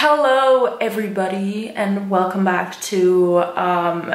Hello everybody and welcome back to um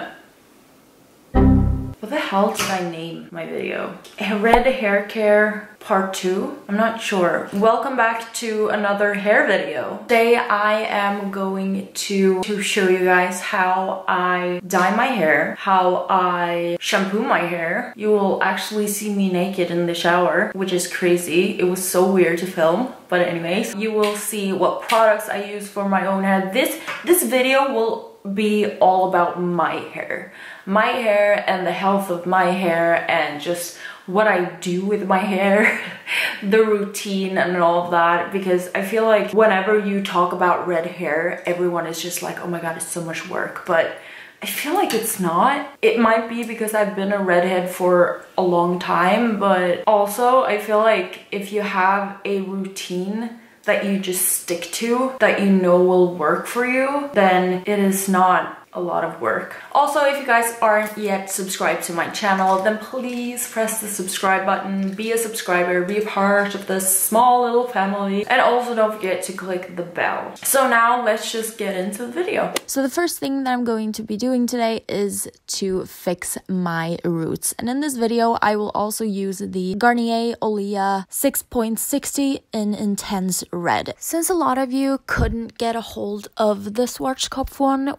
what the hell did I name my video? Red hair care part two? I'm not sure. Welcome back to another hair video. Today I am going to, to show you guys how I dye my hair, how I shampoo my hair. You will actually see me naked in the shower, which is crazy. It was so weird to film. But anyways, you will see what products I use for my own hair. This, this video will be all about my hair. My hair and the health of my hair and just what I do with my hair, the routine and all of that because I feel like whenever you talk about red hair, everyone is just like, oh my god, it's so much work. But I feel like it's not. It might be because I've been a redhead for a long time, but also I feel like if you have a routine that you just stick to, that you know will work for you, then it is not a lot of work. Also, if you guys aren't yet subscribed to my channel, then please press the subscribe button, be a subscriber, be a part of this small little family, and also don't forget to click the bell. So now let's just get into the video. So the first thing that I'm going to be doing today is to fix my roots. And in this video, I will also use the Garnier Olia 6.60 in Intense Red. Since a lot of you couldn't get a hold of the Schwarzkopf one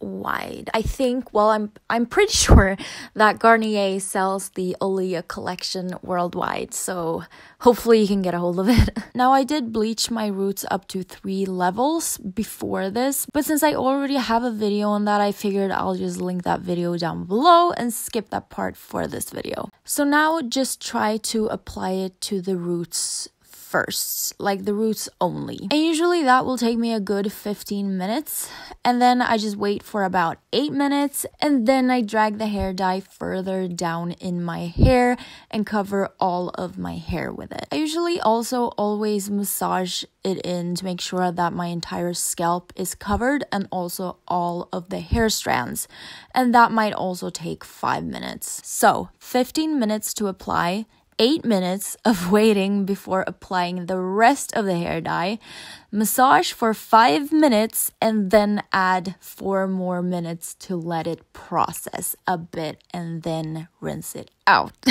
worldwide, I think, well, I'm, I'm pretty sure that Garnier sells the Olia collection worldwide. So hopefully you can get a hold of it. now I did bleach my roots up to three levels before this, but since I already have a video on that, I figured I'll just link that video down below and skip that part for this video. So now just try to apply it to the roots first, like the roots only. And usually that will take me a good 15 minutes. And then I just wait for about 8 minutes and then I drag the hair dye further down in my hair and cover all of my hair with it. I usually also always massage it in to make sure that my entire scalp is covered and also all of the hair strands. And that might also take 5 minutes. So, 15 minutes to apply eight minutes of waiting before applying the rest of the hair dye, massage for five minutes, and then add four more minutes to let it process a bit and then rinse it out.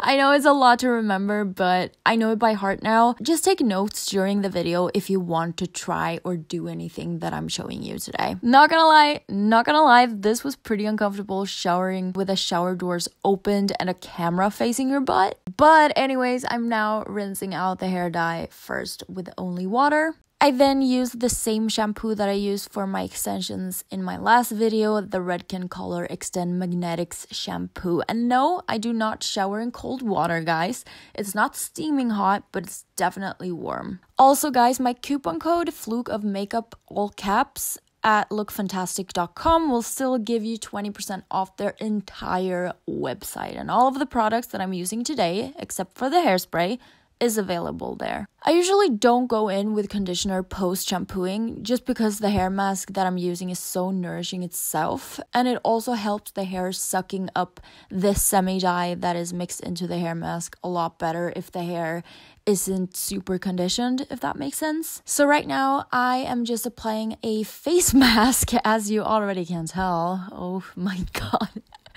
I know it's a lot to remember, but I know it by heart now. Just take notes during the video if you want to try or do anything that I'm showing you today. Not gonna lie, not gonna lie, this was pretty uncomfortable showering with the shower doors opened and a camera facing your butt. But anyways, I'm now rinsing out the hair dye first with only water I then used the same shampoo that I used for my extensions in my last video, the Redken Color Extend Magnetics shampoo. And no, I do not shower in cold water, guys. It's not steaming hot, but it's definitely warm. Also, guys, my coupon code Fluke of Makeup all caps at lookfantastic.com will still give you 20% off their entire website and all of the products that I'm using today, except for the hairspray, is available there. I usually don't go in with conditioner post shampooing just because the hair mask that I'm using is so nourishing itself and it also helps the hair sucking up this semi dye that is mixed into the hair mask a lot better if the hair isn't super conditioned, if that makes sense. So, right now, I am just applying a face mask, as you already can tell. Oh my god.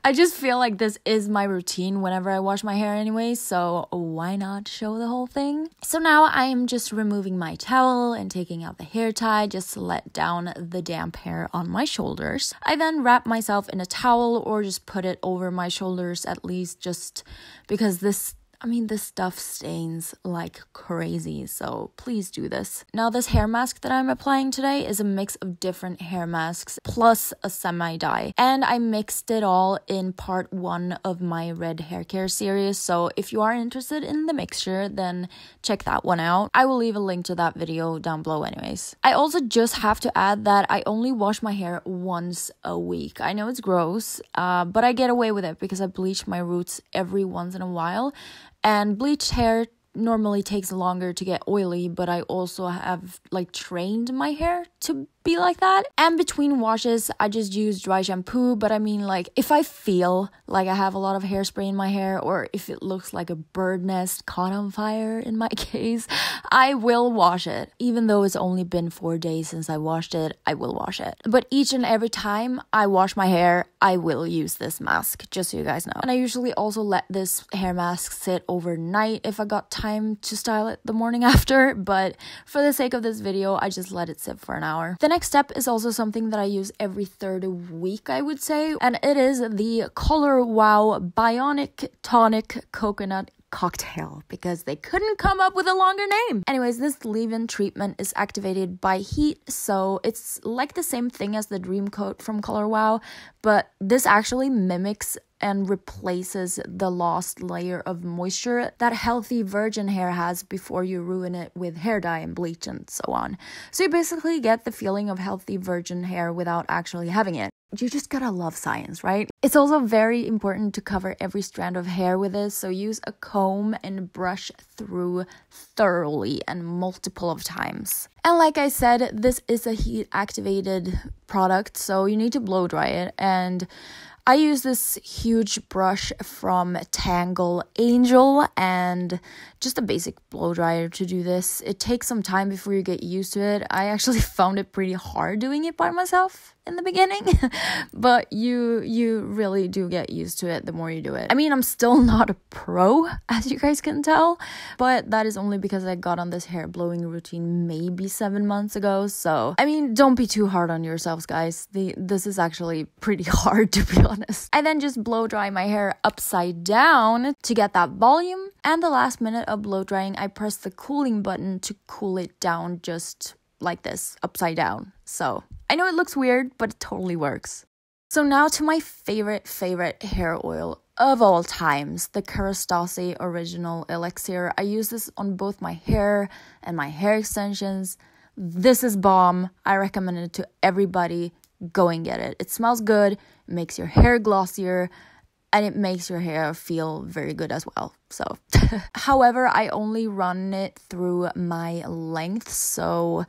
I just feel like this is my routine whenever I wash my hair anyway, so why not show the whole thing? So now I am just removing my towel and taking out the hair tie just to let down the damp hair on my shoulders. I then wrap myself in a towel or just put it over my shoulders at least just because this I mean, this stuff stains like crazy, so please do this. Now, this hair mask that I'm applying today is a mix of different hair masks plus a semi dye, and I mixed it all in part one of my red hair care series. So, if you are interested in the mixture, then check that one out. I will leave a link to that video down below, anyways. I also just have to add that I only wash my hair once a week. I know it's gross, uh, but I get away with it because I bleach my roots every once in a while and bleached hair normally takes longer to get oily, but I also have like trained my hair to be like that. And between washes, I just use dry shampoo. But I mean, like, if I feel like I have a lot of hairspray in my hair, or if it looks like a bird nest caught on fire in my case, I will wash it. Even though it's only been four days since I washed it, I will wash it. But each and every time I wash my hair, I will use this mask, just so you guys know. And I usually also let this hair mask sit overnight if I got time to style it the morning after. But for the sake of this video, I just let it sit for an hour. The next step is also something that I use every third week, I would say, and it is the Color Wow Bionic Tonic Coconut cocktail because they couldn't come up with a longer name. Anyways, this leave-in treatment is activated by heat, so it's like the same thing as the Dream Coat from Color Wow, but this actually mimics and replaces the lost layer of moisture that healthy virgin hair has before you ruin it with hair dye and bleach and so on. So you basically get the feeling of healthy virgin hair without actually having it. You just gotta love science, right? It's also very important to cover every strand of hair with this, so use a comb and brush through thoroughly and multiple of times. And like I said, this is a heat activated product, so you need to blow dry it and I use this huge brush from Tangle Angel and just a basic blow dryer to do this. It takes some time before you get used to it. I actually found it pretty hard doing it by myself in the beginning but you you really do get used to it the more you do it i mean i'm still not a pro as you guys can tell but that is only because i got on this hair blowing routine maybe seven months ago so i mean don't be too hard on yourselves guys the this is actually pretty hard to be honest i then just blow dry my hair upside down to get that volume and the last minute of blow drying i press the cooling button to cool it down just like this upside down so I know it looks weird, but it totally works. So now to my favorite, favorite hair oil of all times, the Kerastase Original Elixir. I use this on both my hair and my hair extensions. This is bomb. I recommend it to everybody. Go and get it. It smells good, makes your hair glossier, and it makes your hair feel very good as well. So, however, I only run it through my length, so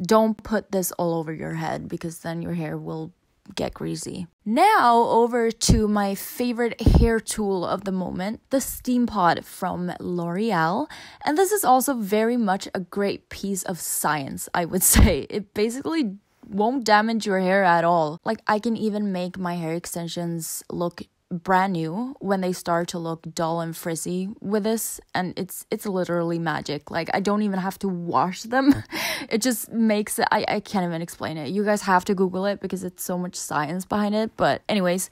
don't put this all over your head because then your hair will get greasy. Now, over to my favorite hair tool of the moment, the Steam Pod from L'Oreal. And this is also very much a great piece of science, I would say. It basically won't damage your hair at all. Like, I can even make my hair extensions look brand new when they start to look dull and frizzy with this and it's it's literally magic. Like i don't even have to wash them. It just makes it I, I can't even explain it. You guys have to google it because it's so much science behind it. But anyways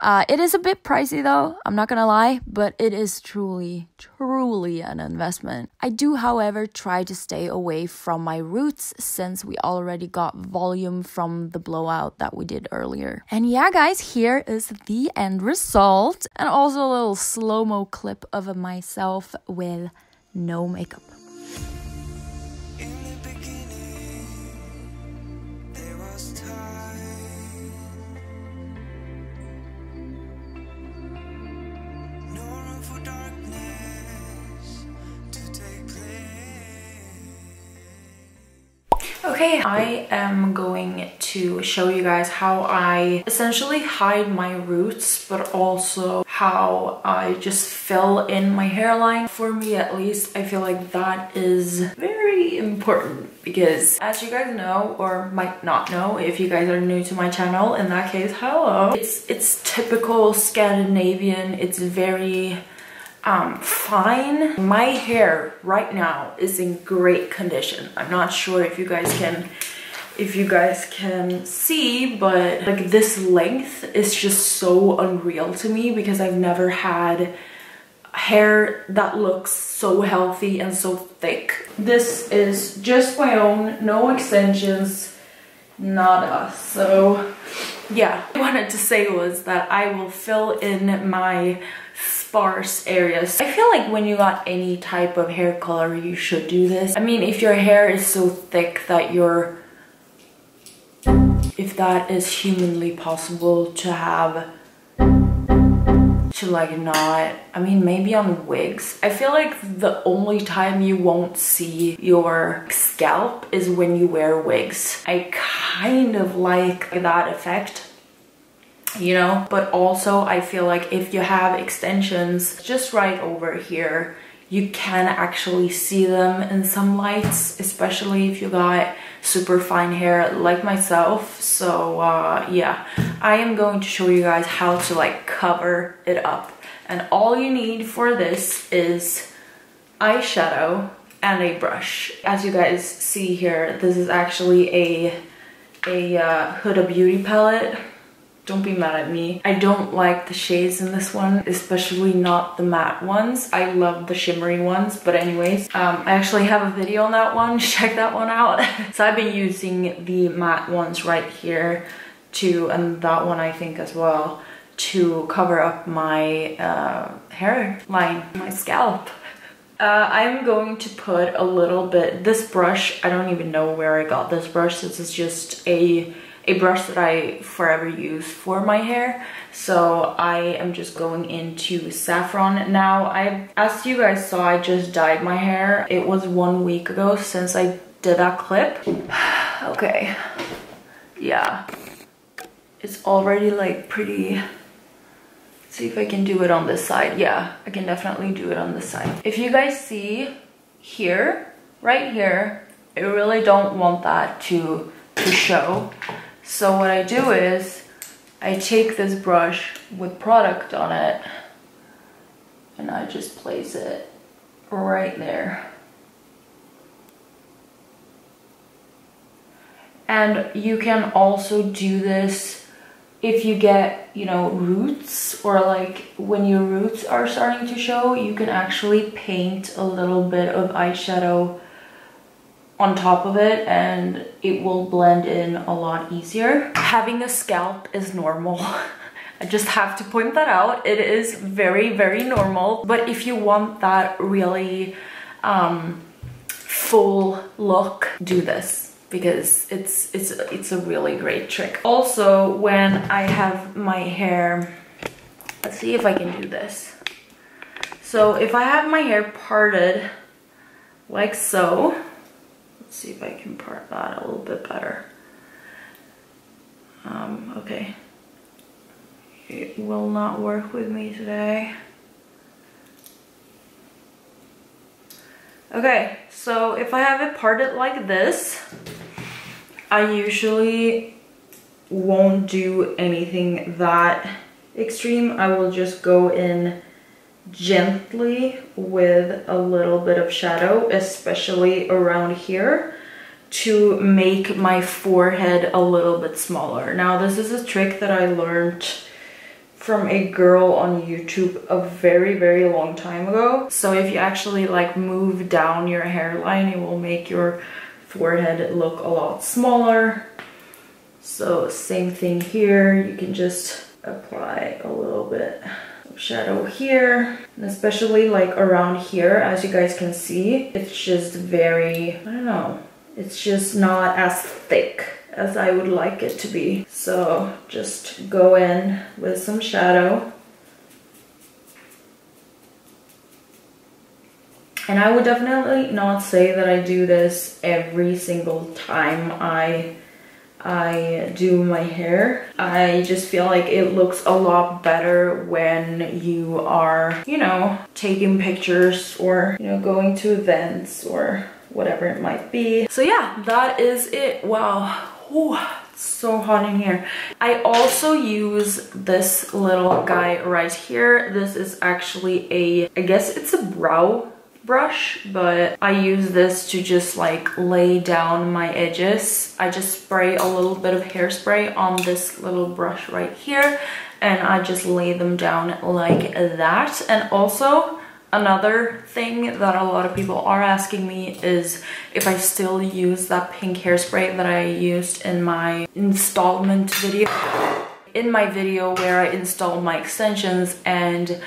uh, it is a bit pricey though. I'm not gonna lie. But it is truly truly an investment. I do however try to stay away from my roots since we already got volume from the blowout that we did earlier. And yeah guys here is the end result salt, and also a little slow mo clip of myself with no makeup. Okay, I am going to show you guys how I essentially hide my roots, but also how I just fill in my hairline. For me at least, I feel like that is very important because as you guys know or might not know if you guys are new to my channel, in that case, hello. It's, it's typical Scandinavian, it's very um, fine. My hair right now is in great condition. I'm not sure if you guys can if you guys can see, but like this length is just so unreal to me because I've never had hair that looks so healthy and so thick. This is just my own, no extensions, nada. So yeah, I wanted to say was that I will fill in my sparse areas. I feel like when you got any type of hair color, you should do this. I mean, if your hair is so thick that you're if that is humanly possible to have to like not, I mean, maybe on wigs. I feel like the only time you won't see your scalp is when you wear wigs. I kind of like that effect you know? But also i feel like if you have extensions just right over here you can actually see them in some lights especially if you got super fine hair like myself. So uh, yeah. I am going to show you guys how to like cover it up. And all you need for this is eyeshadow and a brush. As you guys see here this is actually a a uh, Huda Beauty palette don't be mad at me. I don't like the shades in this one, especially not the matte ones. I love the shimmery ones, but anyways, um, I actually have a video on that one. Check that one out. so I've been using the matte ones right here too, and that one I think as well, to cover up my uh, hairline, my scalp. Uh, I'm going to put a little bit, this brush, I don't even know where I got this brush. This is just a a brush that I forever use for my hair. So I am just going into saffron. Now, I, as you guys saw, I just dyed my hair. It was one week ago since I did that clip. okay, yeah. It's already like pretty see if I can do it on this side. Yeah, I can definitely do it on this side. If you guys see here, right here, I really don't want that to, to show. So what I do is I take this brush with product on it and I just place it right there. And you can also do this if you get, you know, roots or like when your roots are starting to show, you can actually paint a little bit of eyeshadow on top of it and it will blend in a lot easier. Having a scalp is normal. I just have to point that out. It is very, very normal. But if you want that really um, full look, do this because it's it's it's a really great trick. Also, when I have my hair, let's see if I can do this. So if I have my hair parted like so, Let's see if I can part that a little bit better. Um, okay. It will not work with me today. Okay, so if I have it parted like this, I usually won't do anything that extreme. I will just go in gently with a little bit of shadow, especially around here to make my forehead a little bit smaller. Now this is a trick that I learned from a girl on YouTube a very, very long time ago. So if you actually like move down your hairline, it will make your forehead look a lot smaller. So same thing here, you can just apply a little bit shadow here and especially like around here as you guys can see it's just very I don't know it's just not as thick as I would like it to be. So just go in with some shadow. And I would definitely not say that I do this every single time I I do my hair. I just feel like it looks a lot better when you are, you know, taking pictures or, you know, going to events or whatever it might be. So yeah, that is it. Wow. Ooh, so hot in here. I also use this little guy right here. This is actually a, I guess it's a brow brush, but I use this to just like lay down my edges. I just spray a little bit of hairspray on this little brush right here and I just lay them down like that. And also another thing that a lot of people are asking me is if I still use that pink hairspray that I used in my installment video. In my video where I installed my extensions and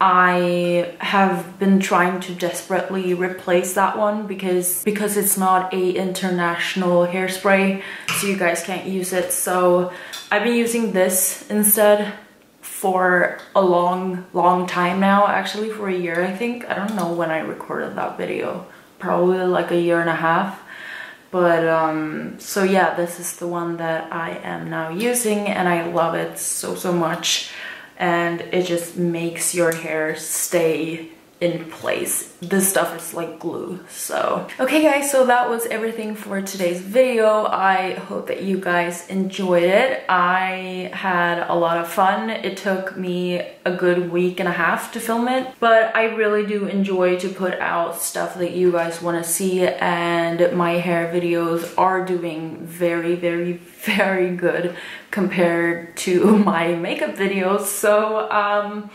I have been trying to desperately replace that one because because it's not a international hairspray so you guys can't use it so I've been using this instead for a long, long time now, actually for a year, I think. I don't know when I recorded that video, probably like a year and a half. But um, so yeah, this is the one that I am now using and I love it so, so much. And it just makes your hair stay in place. This stuff is like glue, so. Okay guys, so that was everything for today's video. I hope that you guys enjoyed it. I had a lot of fun. It took me a good week and a half to film it, but I really do enjoy to put out stuff that you guys want to see and my hair videos are doing very, very, very good compared to my makeup videos. So, um,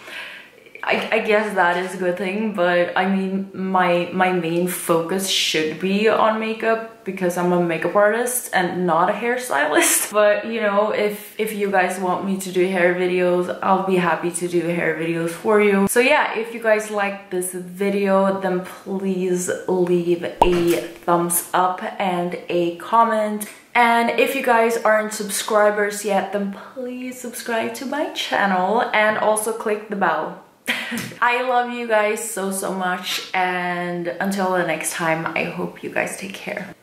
I, I, guess that is a good thing, but I mean, my my main focus should be on makeup because I'm a makeup artist and not a hairstylist. But you know, if if you guys want me to do hair videos, I'll be happy to do hair videos for you. So yeah, if you guys like this video, then please leave a thumbs up and a comment. And if you guys aren't subscribers yet, then please subscribe to my channel and also click the bell I love you guys so, so much. And until the next time, I hope you guys take care.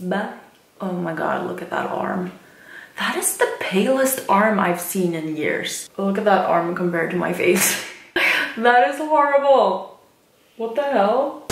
Bye. Oh my god, look at that arm. That is the palest arm I've seen in years. Look at that arm compared to my face. that is horrible. What the hell?